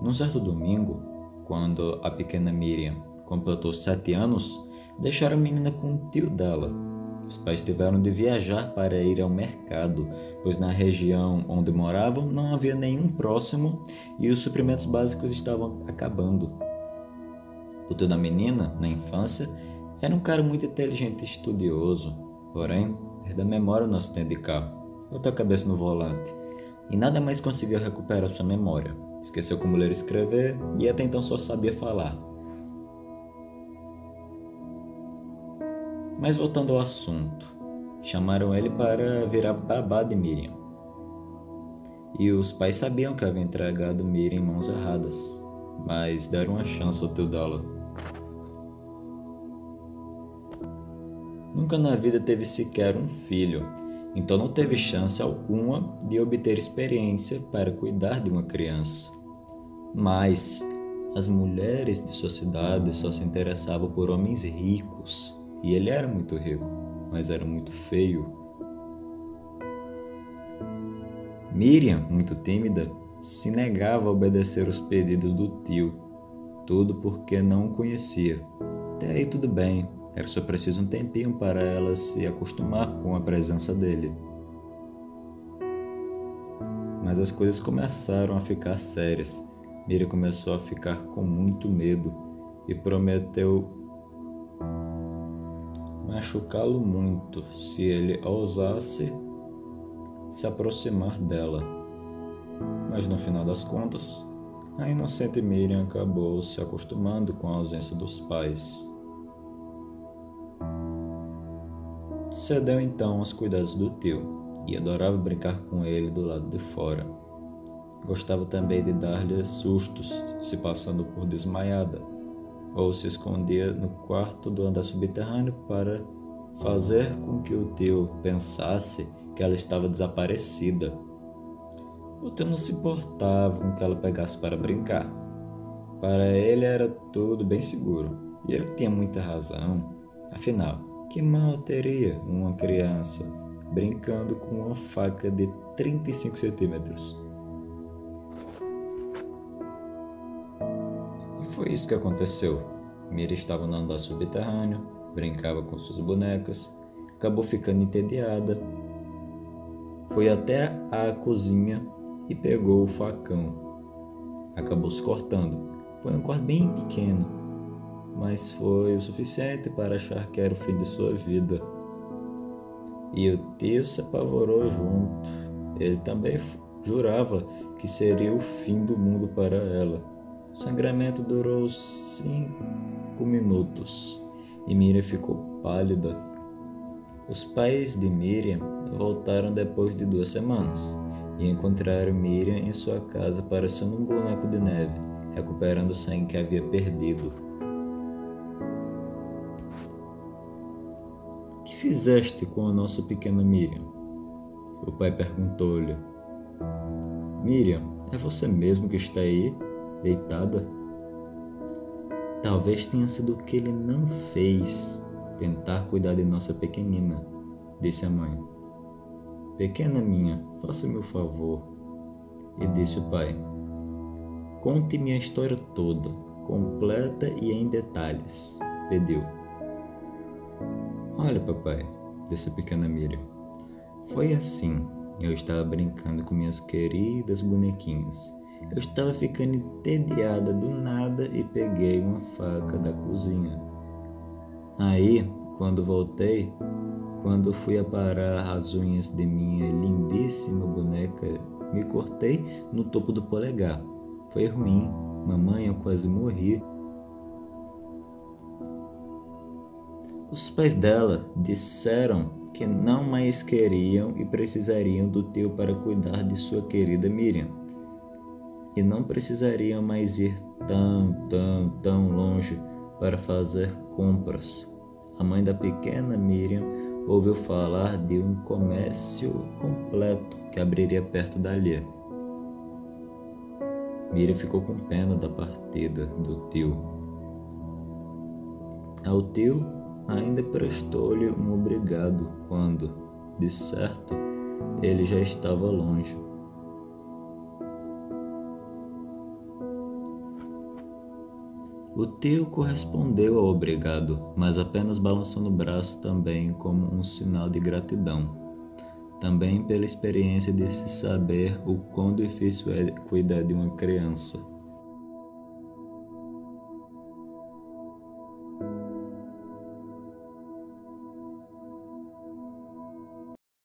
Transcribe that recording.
Num certo domingo, quando a pequena Miriam completou sete anos, deixaram a menina com o tio dela. Os pais tiveram de viajar para ir ao mercado, pois na região onde moravam não havia nenhum próximo e os suprimentos básicos estavam acabando. O tio da menina, na infância, era um cara muito inteligente e estudioso, porém, perdeu a memória no acidente de carro, botou a cabeça no volante e nada mais conseguiu recuperar sua memória. Esqueceu como ler e escrever e até então só sabia falar. Mas voltando ao assunto, chamaram ele para virar babá de Miriam. E os pais sabiam que havia entregado Miriam em mãos erradas, mas deram uma chance ao teu dólar. Nunca na vida teve sequer um filho, então não teve chance alguma de obter experiência para cuidar de uma criança. Mas as mulheres de sua cidade só se interessavam por homens ricos, e ele era muito rico, mas era muito feio. Miriam, muito tímida, se negava a obedecer os pedidos do tio, tudo porque não o conhecia. Até aí tudo bem, era só preciso um tempinho para ela se acostumar com a presença dele. Mas as coisas começaram a ficar sérias. Miriam começou a ficar com muito medo e prometeu machucá-lo muito se ele ousasse se aproximar dela. Mas no final das contas, a inocente Miriam acabou se acostumando com a ausência dos pais. Cedeu então aos cuidados do tio e adorava brincar com ele do lado de fora. Gostava também de dar-lhe sustos, se passando por desmaiada, ou se escondia no quarto do andar subterrâneo para fazer com que o tio pensasse que ela estava desaparecida. O tio não se importava com que ela pegasse para brincar. Para ele era tudo bem seguro, e ele tinha muita razão. Afinal, que mal teria uma criança brincando com uma faca de 35 centímetros? E foi isso que aconteceu. Mira estava no andar subterrâneo, brincava com suas bonecas, acabou ficando entediada, foi até a cozinha e pegou o facão. Acabou se cortando. Foi um corte bem pequeno, mas foi o suficiente para achar que era o fim de sua vida. E o tio se apavorou junto. Ele também jurava que seria o fim do mundo para ela. O sangramento durou cinco minutos e Miriam ficou pálida. Os pais de Miriam voltaram depois de duas semanas e encontraram Miriam em sua casa parecendo um boneco de neve, recuperando o sangue que havia perdido. Fizeste com a nossa pequena Miriam? O pai perguntou-lhe. Miriam, é você mesmo que está aí, deitada? Talvez tenha sido o que ele não fez, tentar cuidar de nossa pequenina, disse a mãe. Pequena minha, faça-me o favor. E disse o pai: Conte-me a história toda, completa e em detalhes, pediu. Olha, papai, disse a pequena Miriam. Foi assim. Eu estava brincando com minhas queridas bonequinhas. Eu estava ficando entediada do nada e peguei uma faca da cozinha. Aí, quando voltei, quando fui aparar as unhas de minha lindíssima boneca, me cortei no topo do polegar. Foi ruim, mamãe, eu quase morri. Os pais dela disseram que não mais queriam e precisariam do tio para cuidar de sua querida Miriam. E não precisariam mais ir tão, tão, tão longe para fazer compras. A mãe da pequena Miriam ouviu falar de um comércio completo que abriria perto dali. Miriam ficou com pena da partida do tio. Ao tio ainda prestou-lhe um obrigado quando, de certo, ele já estava longe. O tio correspondeu ao obrigado, mas apenas balançando o braço também como um sinal de gratidão. Também pela experiência de se saber o quão difícil é cuidar de uma criança.